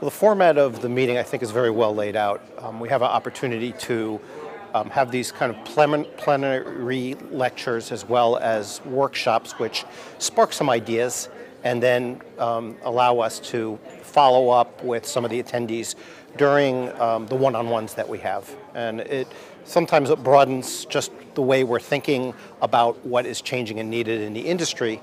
Well, the format of the meeting, I think, is very well laid out. Um, we have an opportunity to um, have these kind of plenary lectures as well as workshops, which spark some ideas and then um, allow us to follow up with some of the attendees during um, the one-on-ones that we have. And it sometimes it broadens just the way we're thinking about what is changing and needed in the industry